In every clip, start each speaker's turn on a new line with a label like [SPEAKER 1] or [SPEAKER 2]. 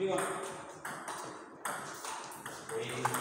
[SPEAKER 1] Sigan.
[SPEAKER 2] Sí.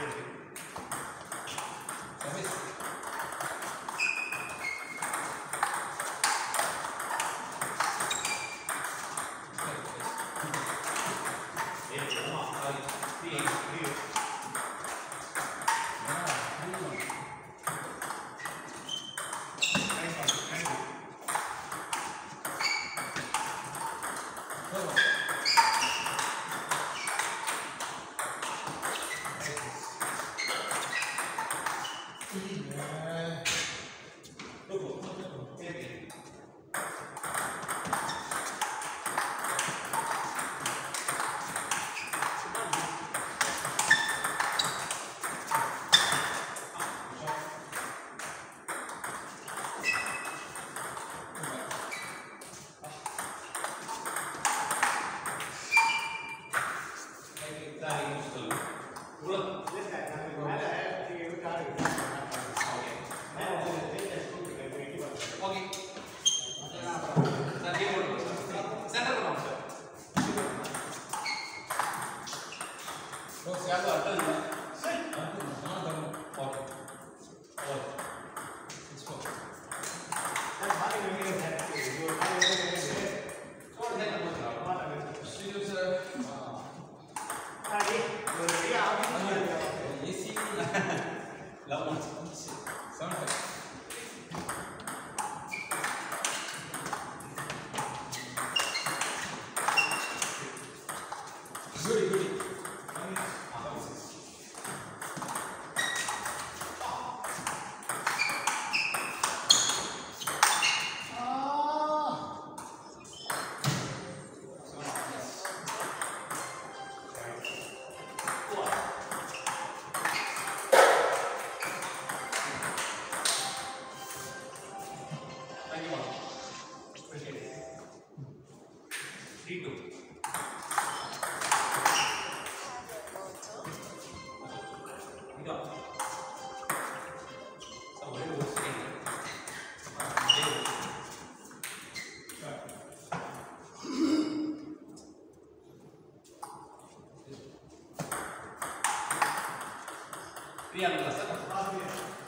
[SPEAKER 3] Thank you.
[SPEAKER 1] 都先
[SPEAKER 2] 到这里 kingdom. Piano, la
[SPEAKER 3] sacca,